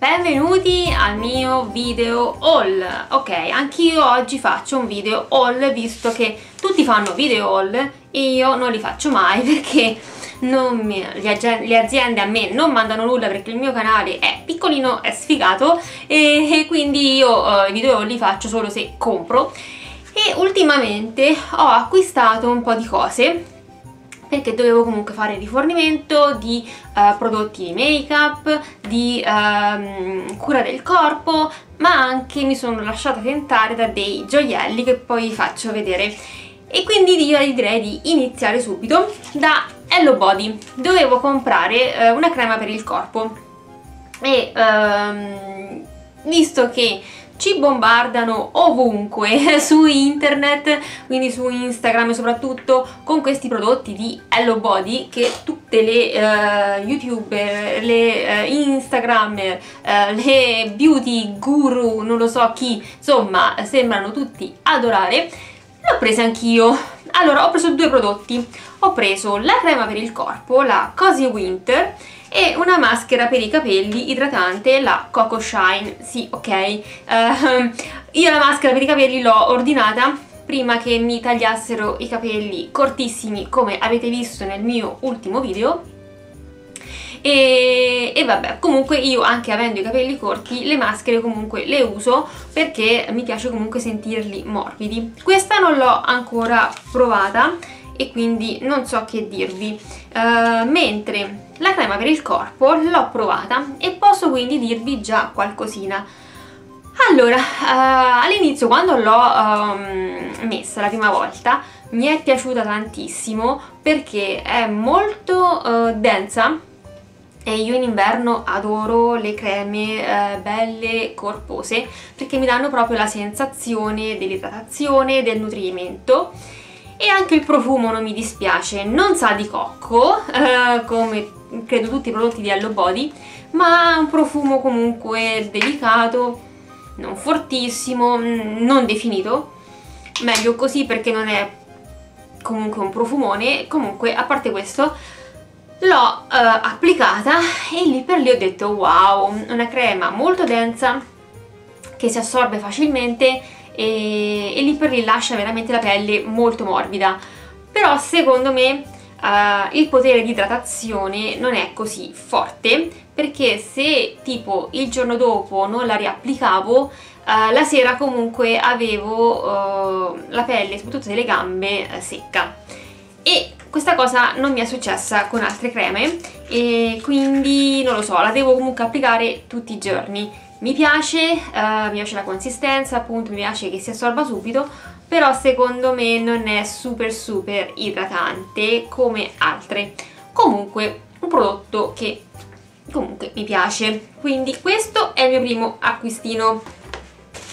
benvenuti al mio video haul. Ok anch'io oggi faccio un video haul visto che tutti fanno video haul e io non li faccio mai perché mi, le aziende a me non mandano nulla perché il mio canale è piccolino, è sfigato e, e quindi io uh, i video haul li faccio solo se compro. E ultimamente ho acquistato un po' di cose perché dovevo comunque fare rifornimento di uh, prodotti di make up, di uh, cura del corpo, ma anche mi sono lasciata tentare da dei gioielli che poi faccio vedere. E quindi io direi di iniziare subito da Hello Body. Dovevo comprare uh, una crema per il corpo e um, visto che ci bombardano ovunque su internet, quindi su Instagram soprattutto, con questi prodotti di Hello Body che tutte le uh, youtuber, le uh, instagrammer, uh, le beauty guru, non lo so chi, insomma sembrano tutti adorare, l'ho presa anch'io. Allora ho preso due prodotti, ho preso la crema per il corpo, la Cozy Winter, e una maschera per i capelli idratante, la Coco Shine, sì ok, uh, io la maschera per i capelli l'ho ordinata prima che mi tagliassero i capelli cortissimi come avete visto nel mio ultimo video. E, e, vabbè comunque io anche avendo i capelli corti le maschere comunque le uso perché mi piace comunque sentirli morbidi. Questa non l'ho ancora provata e quindi non so che dirvi. Uh, mentre la crema per il corpo l'ho provata e posso quindi dirvi già qualcosina. Allora, uh, all'inizio quando l'ho um, messa la prima volta mi è piaciuta tantissimo perché è molto uh, densa. E io in inverno adoro le creme eh, belle corpose perché mi danno proprio la sensazione dell'idratazione, del nutrimento e anche il profumo non mi dispiace, non sa di cocco eh, come credo tutti i prodotti di Hello Body ma ha un profumo comunque delicato, non fortissimo, non definito. Meglio così perché non è comunque un profumone. Comunque a parte questo l'ho uh, applicata e lì per lì ho detto wow, una crema molto densa che si assorbe facilmente e, e lì per lì lascia veramente la pelle molto morbida però secondo me uh, il potere di idratazione non è così forte perché se tipo il giorno dopo non la riapplicavo uh, la sera comunque avevo uh, la pelle, soprattutto delle gambe, secca e questa cosa non mi è successa con altre creme e quindi non lo so, la devo comunque applicare tutti i giorni. Mi piace, uh, mi piace la consistenza, appunto mi piace che si assorba subito, però secondo me non è super super idratante come altre. Comunque un prodotto che comunque mi piace, quindi questo è il mio primo acquistino.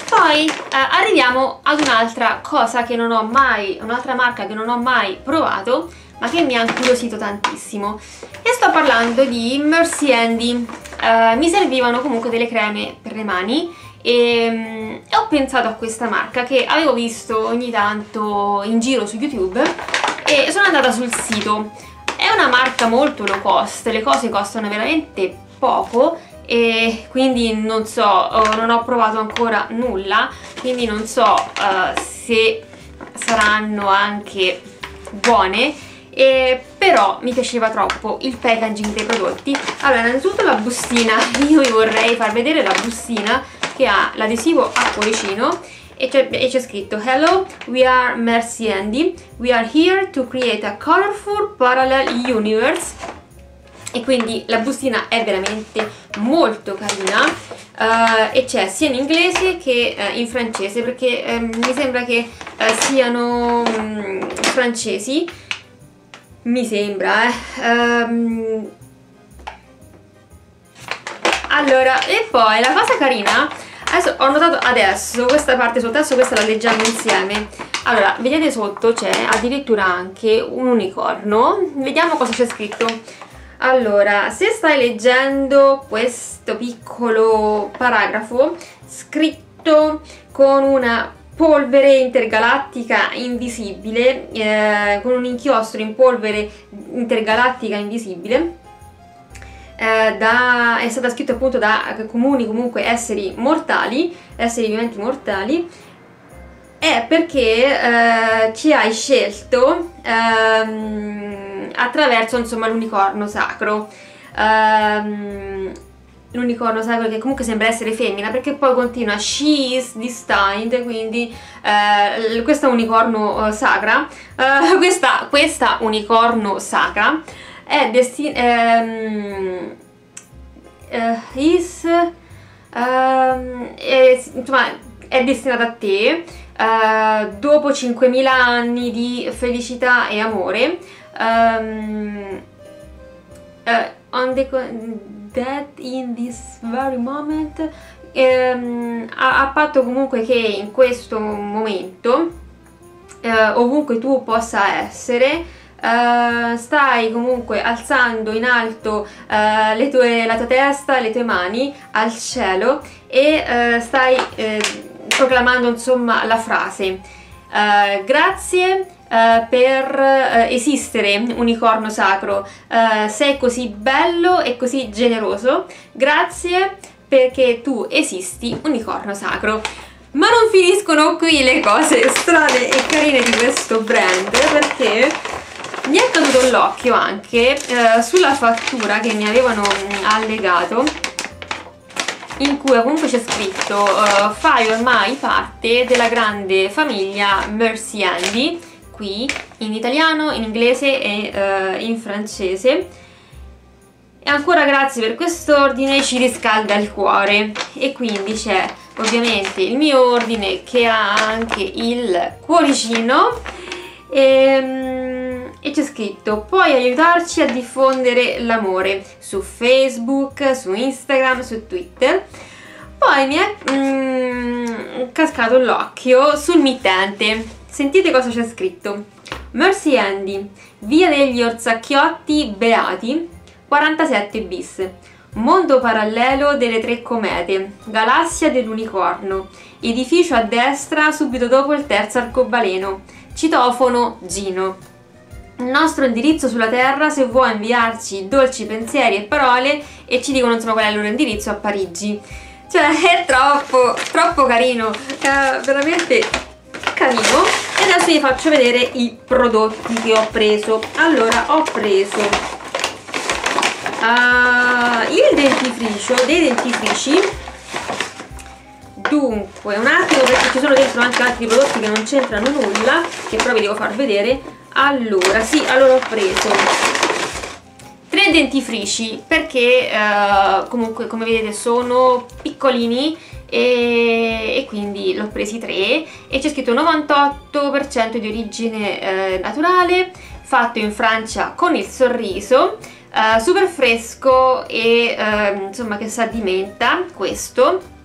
Poi eh, arriviamo ad un'altra cosa che non ho mai, un'altra marca che non ho mai provato ma che mi ha incuriosito tantissimo. E sto parlando di Mercy Handy eh, mi servivano comunque delle creme per le mani e, mm, e, ho pensato a questa marca che avevo visto ogni tanto in giro su YouTube e sono andata sul sito. È una marca molto low cost, le cose costano veramente poco e quindi non so, oh, non ho provato ancora nulla, quindi non so uh, se saranno anche buone, e però mi piaceva troppo il packaging dei prodotti. Allora, innanzitutto la bustina, io vi vorrei far vedere la bustina che ha l'adesivo a cuoricino e c'è scritto Hello, we are Mercy Andy, we are here to create a colorful parallel universe. E quindi la bustina è veramente molto carina uh, e c'è sia in inglese che uh, in francese perché um, mi sembra che uh, siano um, francesi mi sembra eh. Um, allora e poi la cosa carina adesso ho notato adesso questa parte sotto adesso questa la leggiamo insieme. Allora vedete sotto c'è addirittura anche un unicorno. Vediamo cosa c'è scritto. Allora, se stai leggendo questo piccolo paragrafo scritto con una polvere intergalattica invisibile, eh, con un inchiostro in polvere intergalattica invisibile, eh, da, è stata scritta appunto da comuni comunque esseri mortali, esseri viventi mortali, è perché eh, ci hai scelto ehm, attraverso insomma l'unicorno sacro. Ehm, l'unicorno sacro che comunque sembra essere femmina perché poi continua she is destined quindi eh, questa unicorno uh, sacra uh, questa, questa, unicorno sacra è destinata ehm, uh, is ehm, è, insomma è destinata a te dopo 5.000 anni di felicità e amore um, on the that in this very moment ehm, a, a, patto comunque che in questo momento eh, ovunque tu possa essere Uh, stai comunque alzando in alto uh, tue, la tua testa, le tue mani al cielo e uh, stai proclamando insomma la frase. Grazie Uh, per uh, esistere unicorno sacro. Uh, sei così bello e così generoso grazie perché tu esisti unicorno sacro. Ma non finiscono qui le cose strane e carine di questo brand perché mi è caduto l'occhio anche sulla fattura che mi avevano allegato in cui comunque c'è scritto fai ormai parte della grande famiglia Mercy Andy qui in italiano, in inglese e uh, in francese. E ancora grazie per quest'ordine, ci riscalda il cuore. E quindi c'è ovviamente il mio ordine che ha anche il cuoricino. E, ehm, e c'è scritto puoi aiutarci a diffondere l'amore su Facebook, su Instagram, su Twitter? Poi mi è mm, cascato l'occhio sul mittente Sentite cosa c'è scritto. Mercy Andy, via degli Orzacchiotti Beati, 47 bis. Mondo parallelo delle tre comete, galassia dell'unicorno, edificio a destra subito dopo il terzo arcobaleno, citofono Gino. Il nostro indirizzo sulla Terra se vuoi inviarci dolci pensieri e parole e ci dicono insomma qual è il loro indirizzo a Parigi. Cioè è troppo, troppo carino, è veramente carino e adesso vi faccio vedere i prodotti che ho preso. Allora ho preso uh, il dentifricio dei dentifrici. Dunque un attimo perché ci sono dentro anche altri prodotti che non c'entrano nulla che però vi devo far vedere. Allora sì allora ho preso tre dentifrici perché uh, comunque come vedete sono piccolini e, e quindi l'ho presi tre e c'è scritto 98% di origine eh, naturale fatto in Francia con il sorriso eh, super fresco e eh, insomma che sa di menta questo.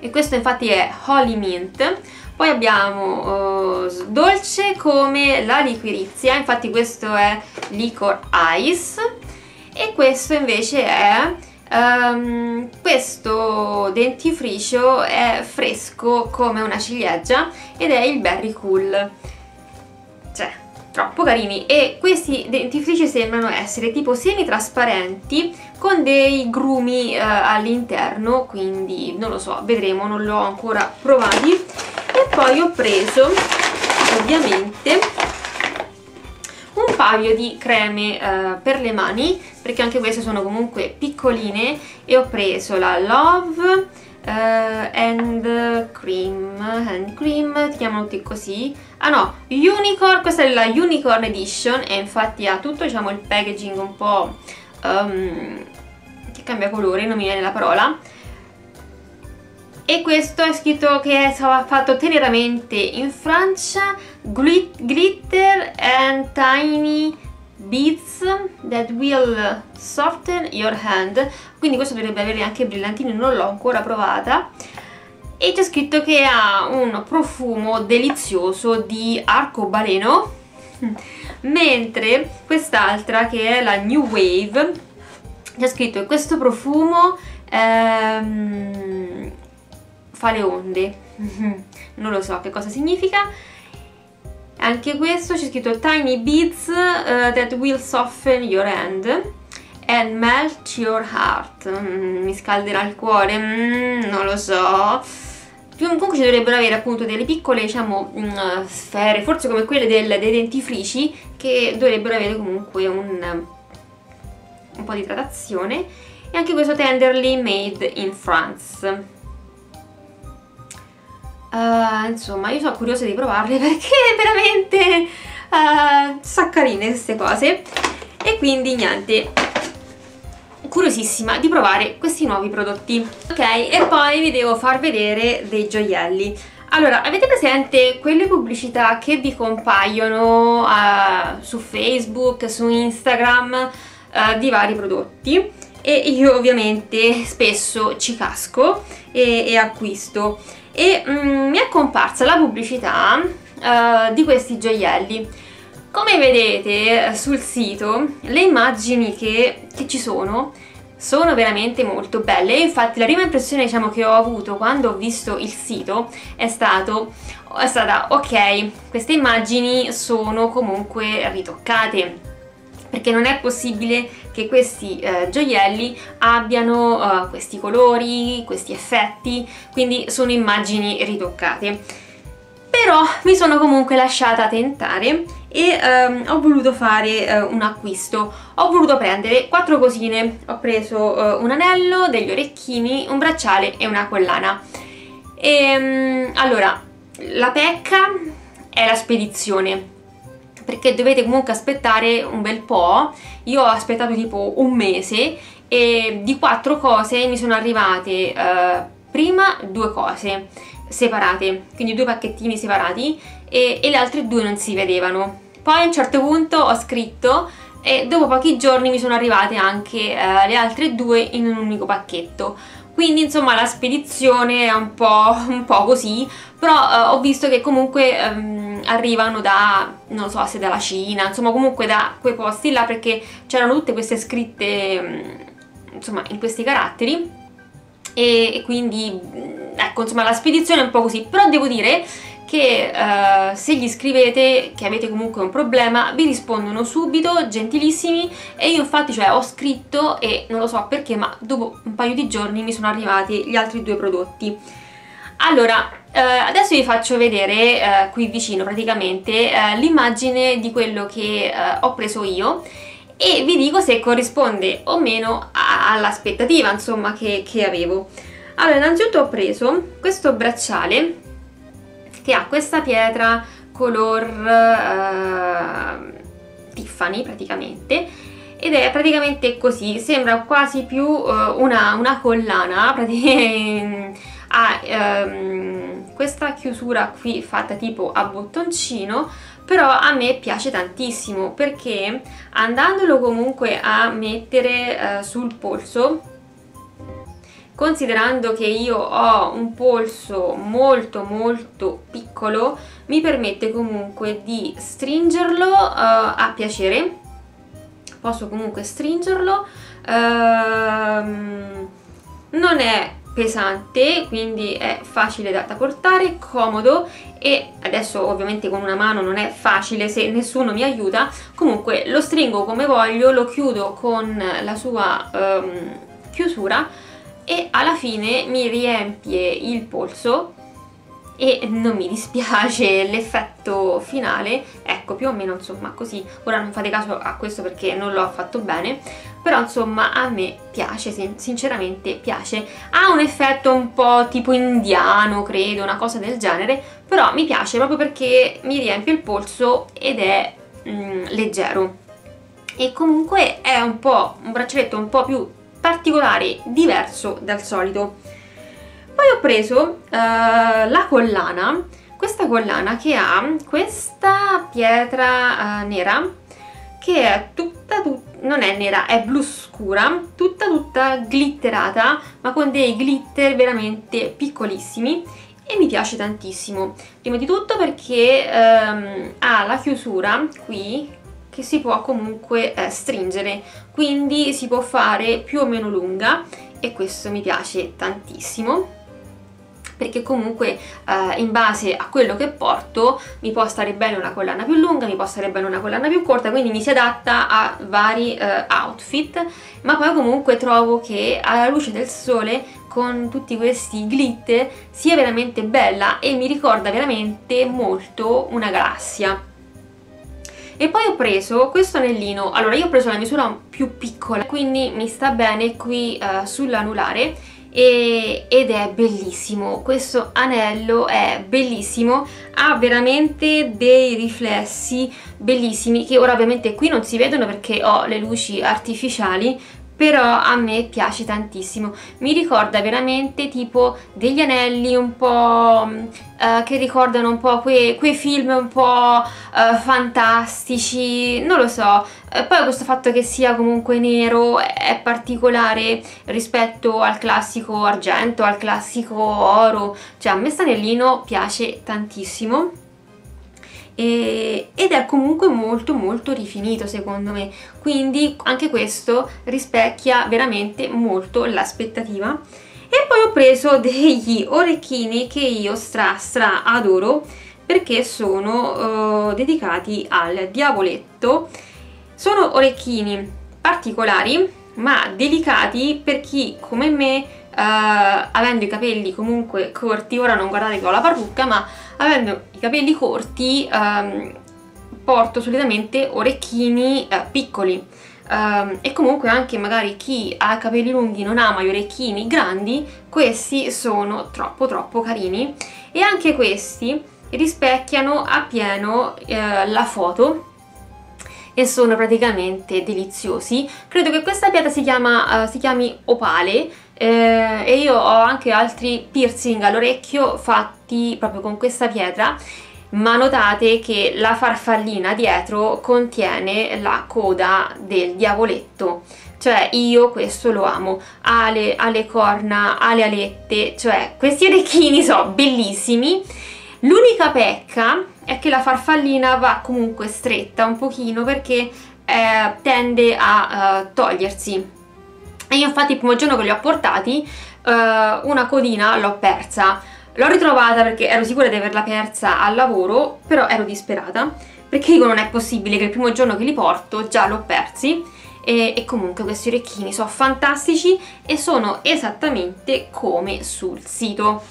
E questo infatti è Holy Mint. Poi abbiamo uh, dolce come la liquirizia infatti questo è Licor Ice. E questo invece è Um, questo dentifricio è fresco come una ciliegia ed è il Berry Cool. Cioè troppo carini. E questi dentifrici sembrano essere tipo semi trasparenti con dei grumi uh, all'interno quindi non lo so vedremo non li ho ancora provati. E poi ho preso ovviamente paio di creme uh, per le mani perché anche queste sono comunque piccoline e ho preso la Love uh, and Cream hand cream, ti chiamano tutti così. Ah no, Unicorn, questa è la Unicorn Edition e infatti ha tutto diciamo il packaging un po' um, che cambia colore, non mi viene la parola e questo è scritto che è stato fatto teneramente in Francia glitter and tiny beads that will soften your hand. Quindi questo dovrebbe avere anche brillantini non l'ho ancora provata. E c'è scritto che ha un profumo delizioso di arcobaleno. Mentre quest'altra che è la New Wave c'è scritto che questo profumo ehm, fa le onde non lo so che cosa significa anche questo c'è scritto Tiny Beads uh, that will soften your hand and melt your heart. Mm, mi scalderà il cuore, mm, non lo so. Comunque ci dovrebbero avere appunto delle piccole, diciamo, mm, sfere, forse come quelle del, dei dentifrici, che dovrebbero avere comunque un, un po' di idratazione. E anche questo tenderly made in France. Uh, insomma, io sono curiosa di provarle perché veramente uh, sono carine queste cose. E quindi niente curiosissima di provare questi nuovi prodotti. Ok e poi vi devo far vedere dei gioielli. Allora avete presente quelle pubblicità che vi compaiono uh, su facebook su instagram uh, di vari prodotti? E io ovviamente spesso ci casco e, e acquisto e mm, mi è comparsa la pubblicità uh, di questi gioielli. Come vedete eh, sul sito le immagini che, che ci sono sono veramente molto belle. Infatti la prima impressione diciamo, che ho avuto quando ho visto il sito è, stato, è stata ok, queste immagini sono comunque ritoccate perché non è possibile che questi eh, gioielli abbiano uh, questi colori, questi effetti, quindi sono immagini ritoccate. Però mi sono comunque lasciata tentare e um, ho voluto fare uh, un acquisto. Ho voluto prendere quattro cosine, ho preso uh, un anello, degli orecchini, un bracciale e una collana. E, um, allora, la pecca è la spedizione perché dovete comunque aspettare un bel po', io ho aspettato tipo un mese e di quattro cose mi sono arrivate eh, prima due cose separate, quindi due pacchettini separati e, e le altre due non si vedevano. Poi a un certo punto ho scritto e dopo pochi giorni mi sono arrivate anche eh, le altre due in un unico pacchetto quindi insomma la spedizione è un po', un po così però eh, ho visto che comunque ehm, arrivano da, non so se dalla Cina, insomma comunque da quei posti là perché c'erano tutte queste scritte ehm, insomma in questi caratteri. E, e quindi ecco insomma la spedizione è un po' così. Però devo dire che uh, se gli scrivete che avete comunque un problema vi rispondono subito, gentilissimi. E io infatti cioè ho scritto e non lo so perché ma dopo un paio di giorni mi sono arrivati gli altri due prodotti. Allora, uh, adesso vi faccio vedere uh, qui vicino praticamente l'immagine di quello che ho preso io e vi dico se corrisponde o meno all'aspettativa insomma che, che avevo. Allora, innanzitutto ho preso questo bracciale che ha questa pietra color uh, Tiffany praticamente ed è praticamente così, sembra quasi più uh, una, una, collana, ha um, questa chiusura qui fatta tipo a bottoncino però a me piace tantissimo perché andandolo comunque a mettere uh, sul polso considerando che io ho un polso molto molto piccolo mi permette comunque di stringerlo uh, a piacere. Posso comunque stringerlo uh, non è pesante quindi è facile da, da portare, comodo e adesso ovviamente con una mano non è facile se nessuno mi aiuta. Comunque lo stringo come voglio, lo chiudo con la sua um, chiusura e alla fine mi riempie il polso e non mi dispiace l'effetto finale, ecco più o meno insomma così, ora non fate caso a questo perché non l'ho fatto bene, però insomma a me piace, sinceramente piace, ha un effetto un po' tipo indiano credo, una cosa del genere, però mi piace proprio perché mi riempie il polso ed è mm, leggero. E comunque è un po' un braccialetto un po' più particolare, diverso dal solito. Poi ho preso uh, la collana, questa collana che ha questa pietra uh, nera che è tutta, tutta, non è nera, è blu scura, tutta tutta glitterata, ma con dei glitter veramente piccolissimi e mi piace tantissimo. Prima di tutto perché um, ha la chiusura qui che si può comunque eh, stringere quindi si può fare più o meno lunga e questo mi piace tantissimo perché comunque eh, in base a quello che porto mi può stare bene una collana più lunga, mi può stare bene una collana più corta, quindi mi si adatta a vari eh, outfit, ma poi comunque trovo che alla luce del sole con tutti questi glitter sia veramente bella e mi ricorda veramente molto una galassia. E poi ho preso questo anellino, allora io ho preso la misura più piccola, quindi mi sta bene qui uh, sull'anulare e, ed è bellissimo, questo anello è bellissimo, ha veramente dei riflessi bellissimi che ora ovviamente qui non si vedono perché ho le luci artificiali però a me piace tantissimo. Mi ricorda veramente tipo degli anelli un po' uh, che ricordano un po' quei, quei film un po' uh, fantastici. Non lo so. Uh, poi questo fatto che sia comunque nero è particolare rispetto al classico argento al classico oro. Cioè a me stanellino piace tantissimo e, ed è comunque molto molto rifinito secondo me. Quindi anche questo rispecchia veramente molto l'aspettativa. E poi ho preso degli orecchini che io stra stra adoro perché sono uh, dedicati al diavoletto. Sono orecchini particolari ma delicati per chi come me uh, avendo i capelli comunque corti, ora non guardate che ho la parrucca, ma avendo i capelli corti um, porto solitamente orecchini uh, piccoli um, e comunque anche magari chi ha capelli lunghi non ama gli orecchini grandi, questi sono troppo troppo carini e anche questi rispecchiano appieno uh, la foto e sono praticamente deliziosi. Credo che questa pietra si, chiama, uh, si chiami opale eh, e io ho anche altri piercing all'orecchio fatti proprio con questa pietra ma notate che la farfallina dietro contiene la coda del diavoletto. Cioè io questo lo amo. Ha le, ha le corna, ha le alette cioè questi orecchini sono bellissimi. L'unica pecca è che la farfallina va comunque stretta un pochino perché eh, tende a uh, togliersi e io infatti il primo giorno che li ho portati uh, una codina l'ho persa. L'ho ritrovata perché ero sicura di averla persa al lavoro però ero disperata. Perché dico non è possibile che il primo giorno che li porto già l'ho persi. E, e, comunque questi orecchini sono fantastici e sono esattamente come sul sito.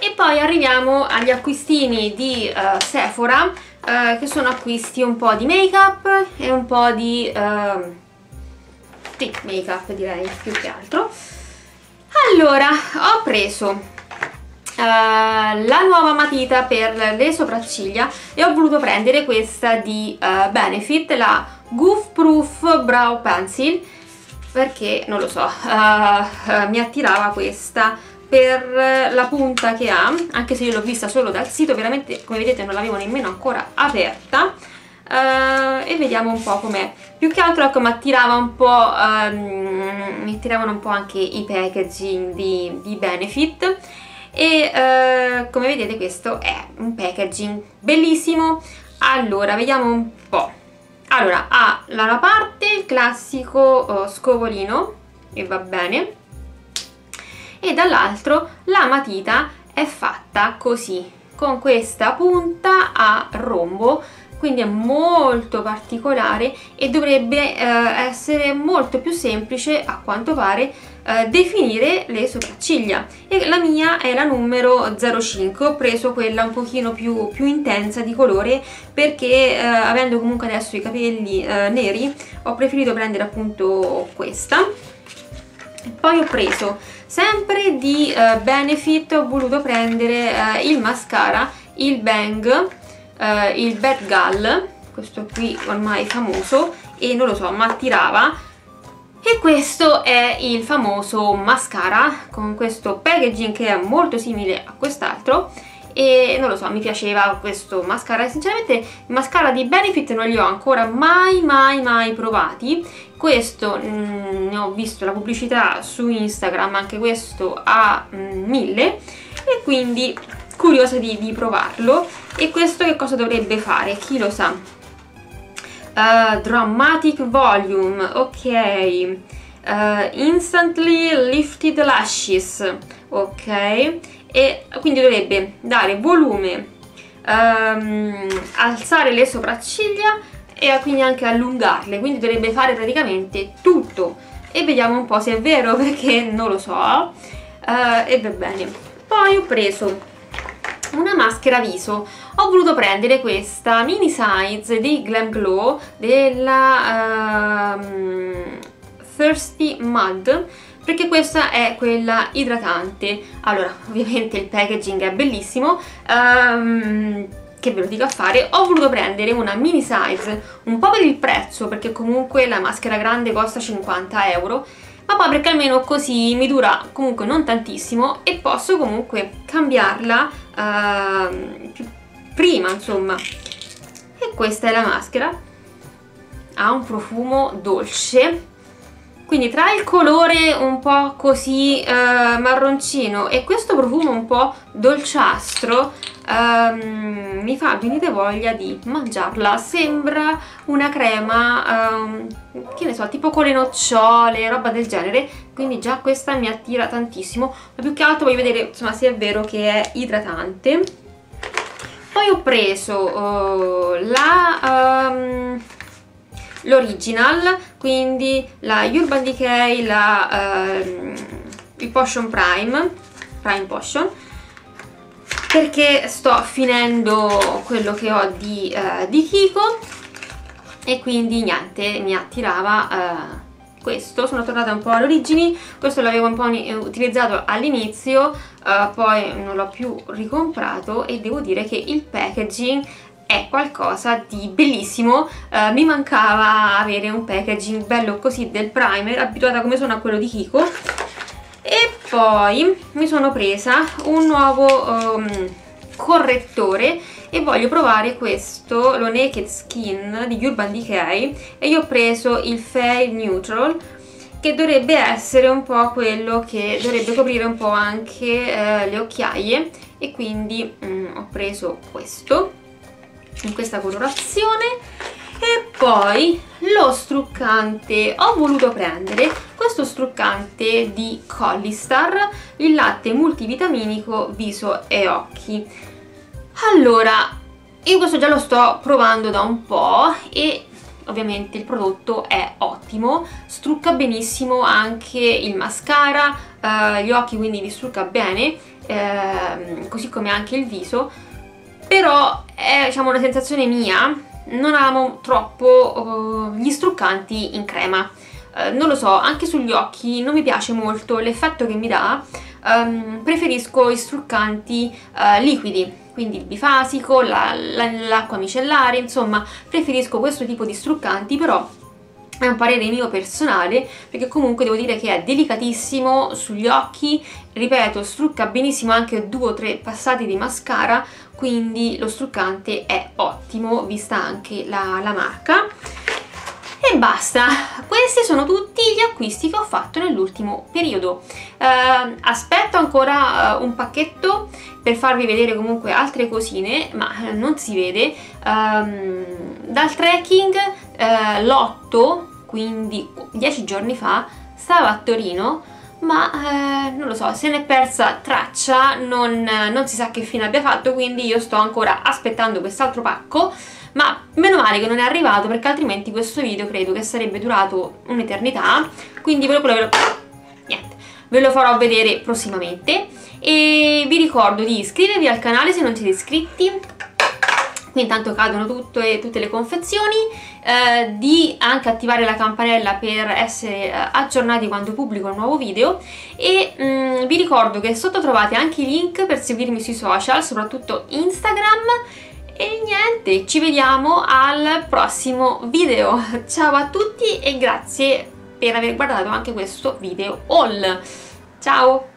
E poi arriviamo agli acquistini di uh, Sephora uh, che sono acquisti un po' di make up e un po' di uh, sì, make direi più che altro. Allora ho preso uh, la nuova matita per le sopracciglia e ho voluto prendere questa di uh, Benefit la Goof Proof Brow Pencil perché non lo so uh, mi attirava questa per la punta che ha anche se io l'ho vista solo dal sito veramente come vedete non l'avevo nemmeno ancora aperta uh, e vediamo un po' com'è. Più che altro ecco mi attirava un po' um, mi attiravano un po' anche i packaging di, di Benefit. E uh, come vedete questo è un packaging bellissimo. Allora vediamo un po' allora ha da una parte il classico uh, scovolino e va bene. E dall'altro la matita è fatta così. Con questa punta a rombo quindi è molto particolare e dovrebbe eh, essere molto più semplice a quanto pare eh, definire le sopracciglia. E la mia è la numero 05 ho preso quella un pochino più, più intensa di colore perché eh, avendo comunque adesso i capelli eh, neri ho preferito prendere appunto questa. Poi ho preso sempre di eh, Benefit ho voluto prendere eh, il mascara il Bang eh, il Bad Gull questo qui ormai famoso e non lo so, ma attirava e questo è il famoso mascara con questo packaging che è molto simile a quest'altro. E non lo so, mi piaceva questo mascara. Sinceramente il mascara di Benefit non li ho ancora mai mai mai provati. Questo mm, ne ho visto la pubblicità su Instagram anche questo a mm, 1000 e quindi curiosa di, di provarlo e questo che cosa dovrebbe fare? Chi lo sa? Uh, dramatic Volume, ok. uh, instantly lifted lashes ok e quindi dovrebbe dare volume um, alzare le sopracciglia e quindi anche allungarle quindi dovrebbe fare praticamente tutto e vediamo un po' se è vero perché non lo so uh, e va bene poi ho preso una maschera viso. Ho voluto prendere questa mini size di Glam Glow della uh, Thirsty Mud perché questa è quella idratante. Allora ovviamente il packaging è bellissimo um, che ve lo dico a fare. Ho voluto prendere una mini size un po' per il prezzo perché comunque la maschera grande costa 50 euro ma poi perché almeno così mi dura comunque non tantissimo e posso comunque cambiarla uh, prima insomma. E questa è la maschera. Ha un profumo dolce. Quindi tra il colore un po' così eh, marroncino e questo profumo un po' dolciastro ehm, mi fa venire voglia di mangiarla. Sembra una crema ehm, che ne so tipo con le nocciole roba del genere. Quindi già questa mi attira tantissimo. Ma più che altro voglio vedere insomma se è vero che è idratante. Poi ho preso uh, la um, l'original, quindi la Urban Decay, la, uh, il Potion Prime, Prime Potion, perché sto finendo quello che ho di, uh, di Kiko. E quindi niente, mi attirava uh, questo, sono tornata un po' all'origini, questo l'avevo un po' utilizzato all'inizio, uh, poi non l'ho più ricomprato e devo dire che il packaging è qualcosa di bellissimo, uh, mi mancava avere un packaging bello così del primer, abituata come sono a quello di Kiko e poi mi sono presa un nuovo um, correttore e voglio provare questo, lo Naked Skin di Urban Decay. E io ho preso il Fair Neutral che dovrebbe essere un po' quello che dovrebbe coprire un po' anche eh, le occhiaie. E quindi mm, ho preso questo in questa colorazione e poi lo struccante. Ho voluto prendere questo struccante di Collistar il latte multivitaminico viso e occhi. Allora io questo già lo sto provando da un po' e ovviamente il prodotto è ottimo. Strucca benissimo anche il mascara eh, gli occhi quindi li strucca bene eh, così come anche il viso. Però è diciamo una sensazione mia non amo troppo uh, gli struccanti in crema. Uh, non lo so, anche sugli occhi non mi piace molto l'effetto che mi dà. Um, preferisco i struccanti uh, liquidi quindi il bifasico, l'acqua la, micellare, insomma preferisco questo tipo di struccanti però è un parere mio personale perché comunque devo dire che è delicatissimo sugli occhi. Ripeto strucca benissimo anche due o tre passati di mascara quindi lo struccante è ottimo vista anche la, la marca e basta, questi sono tutti gli acquisti che ho fatto nell'ultimo periodo. Uh, aspetto ancora uh, un pacchetto per farvi vedere comunque altre cosine, ma non si vede. Um, dal trekking uh, l'8, quindi 10 giorni fa, stava a Torino ma eh, non lo so, se ne è persa traccia, non, non si sa che fine abbia fatto, quindi io sto ancora aspettando quest'altro pacco. Ma meno male che non è arrivato perché altrimenti questo video credo che sarebbe durato un'eternità. Quindi ve lo, ve, lo, niente, ve lo farò vedere prossimamente. E vi ricordo di iscrivervi al canale se non siete iscritti qui intanto cadono tutto tutte le confezioni eh, di anche attivare la campanella per essere eh, aggiornati quando pubblico un nuovo video e mh, mm, vi ricordo che sotto trovate anche i link per seguirmi sui social soprattutto Instagram e niente, ci vediamo al prossimo video. Ciao a tutti e grazie per aver guardato anche questo video haul. Ciao!